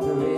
water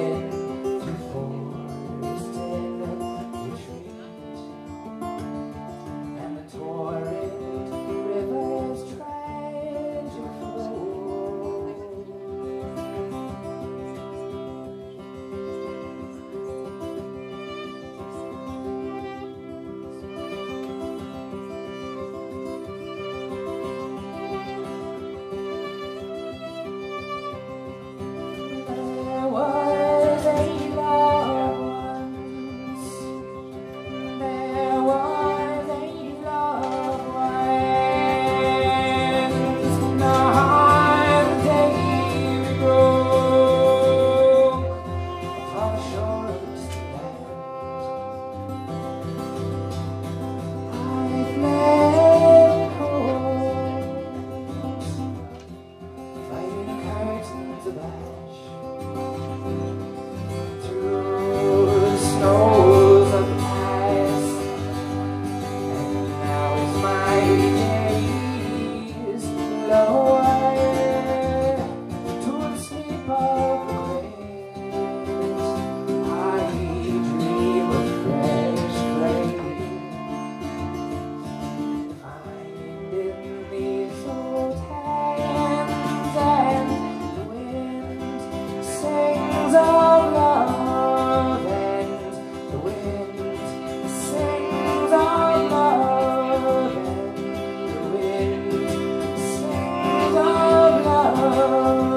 love.